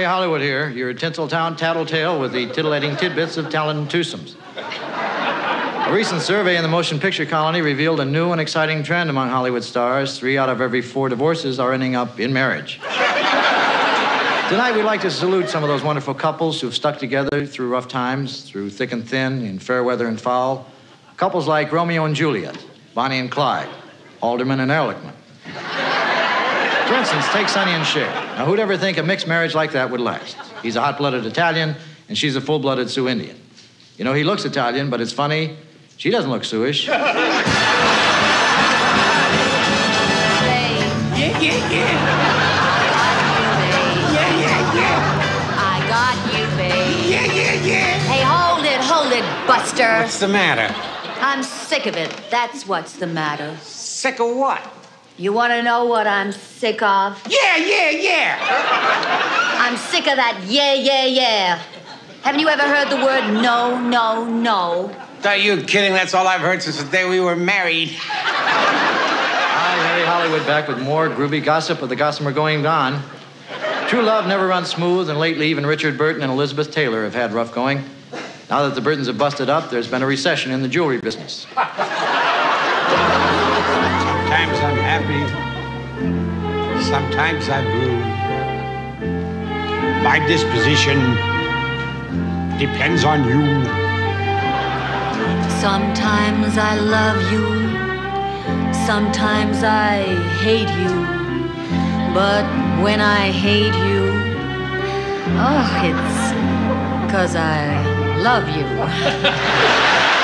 Hey, Hollywood here, your Tinseltown tattletale with the titillating tidbits of talent twosomes. A recent survey in the motion picture colony revealed a new and exciting trend among Hollywood stars. Three out of every four divorces are ending up in marriage. Tonight, we'd like to salute some of those wonderful couples who've stuck together through rough times, through thick and thin, in fair weather and foul. Couples like Romeo and Juliet, Bonnie and Clyde, Haldeman and Ehrlichman. For instance, take Sonny and Cher. Now, who'd ever think a mixed marriage like that would last? He's a hot blooded Italian, and she's a full blooded Sioux Indian. You know, he looks Italian, but it's funny, she doesn't look Siouxish. Yeah, yeah, yeah. Yeah, yeah, yeah. I got you, babe. Yeah, yeah, yeah. Hey, hold it, hold it, Buster. What's the matter? I'm sick of it. That's what's the matter. Sick of what? You want to know what I'm sick of? Yeah, yeah, yeah. I'm sick of that yeah, yeah, yeah. Haven't you ever heard the word no, no, no? Are you kidding? That's all I've heard since the day we were married. Hi, Harry Hollywood back with more groovy gossip of the gossamer going on. True love never runs smooth, and lately even Richard Burton and Elizabeth Taylor have had rough going. Now that the Burtons have busted up, there's been a recession in the jewelry business. Sometimes I'm happy. Sometimes I'm blue. My disposition depends on you. Sometimes I love you. Sometimes I hate you. But when I hate you, oh, it's because I love you.